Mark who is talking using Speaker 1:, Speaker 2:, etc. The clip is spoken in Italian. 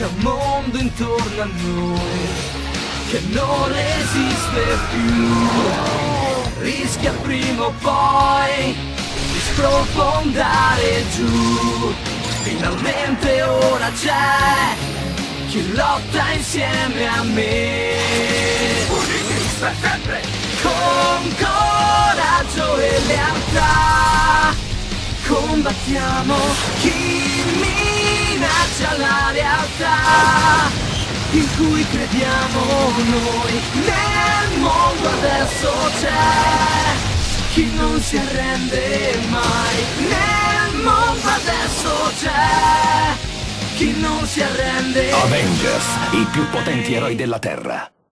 Speaker 1: c'è un mondo intorno a noi che non esiste più. Rischia prima o poi di sprofondare giù. Finalmente ora c'è chi lotta insieme a me.
Speaker 2: Uniti per sempre!
Speaker 1: Con coraggio e lealtà combattiamo chi la realtà in cui crediamo noi. Nel mondo adesso c'è chi non si arrende mai. Nel mondo adesso c'è chi non si arrende
Speaker 3: Avengers, i più potenti eroi della Terra.